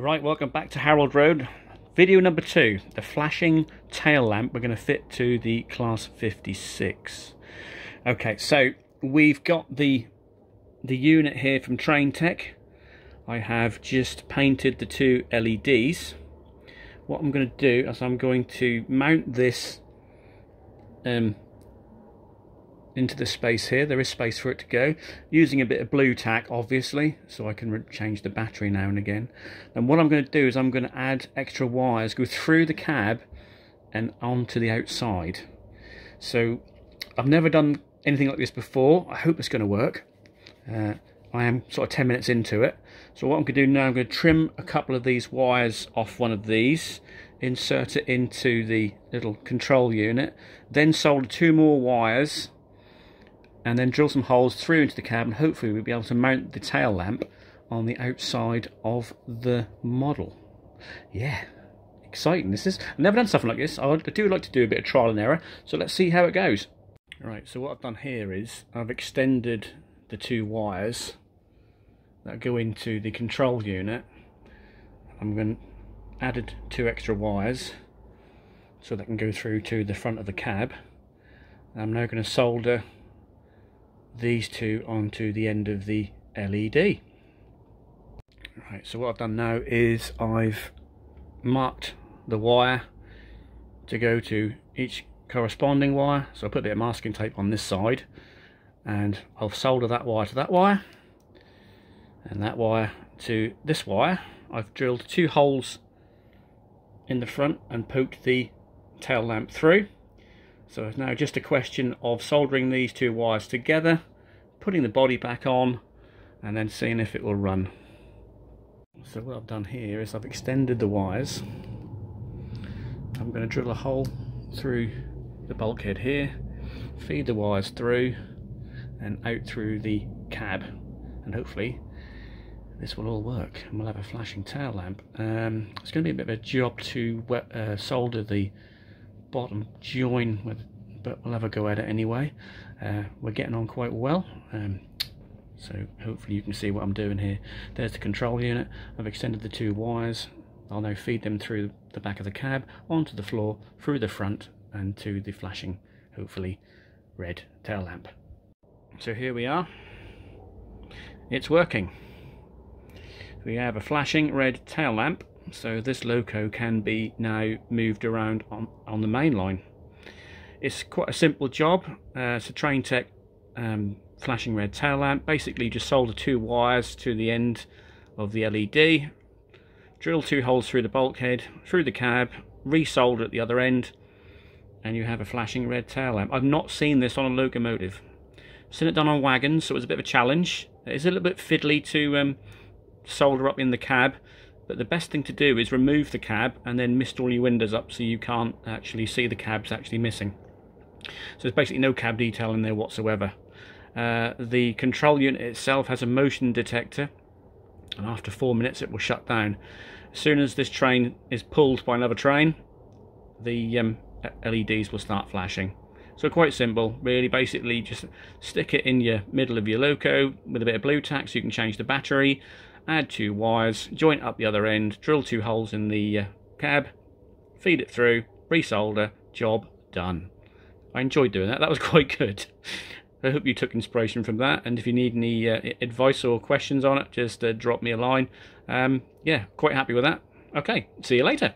Right, welcome back to Harold Road. Video number two, the flashing tail lamp we're going to fit to the Class 56. Okay, so we've got the the unit here from Traintech. I have just painted the two LEDs. What I'm going to do is I'm going to mount this um, into the space here. There is space for it to go. Using a bit of Blu-Tack, obviously, so I can change the battery now and again. And what I'm going to do is I'm going to add extra wires, go through the cab and onto the outside. So I've never done anything like this before. I hope it's going to work. Uh, I am sort of 10 minutes into it. So what I'm going to do now, I'm going to trim a couple of these wires off one of these, insert it into the little control unit, then solder two more wires and then drill some holes through into the cab and hopefully we'll be able to mount the tail lamp on the outside of the model. Yeah, exciting. This is, I've never done something like this. I do like to do a bit of trial and error, so let's see how it goes. Right, so what I've done here is I've extended the two wires that go into the control unit. I'm going to added two extra wires so they can go through to the front of the cab. I'm now going to solder these two onto the end of the LED. Right, so what I've done now is I've marked the wire to go to each corresponding wire. So I put a bit of masking tape on this side and I'll solder that wire to that wire and that wire to this wire. I've drilled two holes in the front and poked the tail lamp through. So it's now just a question of soldering these two wires together, putting the body back on, and then seeing if it will run. So what I've done here is I've extended the wires. I'm going to drill a hole through the bulkhead here, feed the wires through, and out through the cab, and hopefully this will all work and we'll have a flashing tail lamp. Um, it's going to be a bit of a job to uh, solder the bottom join with but we'll have a go at it anyway. Uh, we're getting on quite well um, so hopefully you can see what I'm doing here. There's the control unit. I've extended the two wires. I'll now feed them through the back of the cab onto the floor through the front and to the flashing hopefully red tail lamp. So here we are. It's working. We have a flashing red tail lamp so this loco can be now moved around on, on the main line. It's quite a simple job. Uh, it's a Traintech um, flashing red tail lamp. Basically you just solder two wires to the end of the LED, drill two holes through the bulkhead, through the cab, resolder at the other end, and you have a flashing red tail lamp. I've not seen this on a locomotive. I've seen it done on wagons, so it was a bit of a challenge. It's a little bit fiddly to um, solder up in the cab but the best thing to do is remove the cab and then mist all your windows up so you can't actually see the cabs actually missing. So there's basically no cab detail in there whatsoever. Uh, the control unit itself has a motion detector and after four minutes it will shut down. As soon as this train is pulled by another train the um, LEDs will start flashing. So quite simple, really basically just stick it in your middle of your loco with a bit of Blu-Tack so you can change the battery add two wires, joint up the other end, drill two holes in the uh, cab, feed it through, resolder, job done. I enjoyed doing that, that was quite good. I hope you took inspiration from that, and if you need any uh, advice or questions on it, just uh, drop me a line. Um, yeah, quite happy with that. Okay, see you later.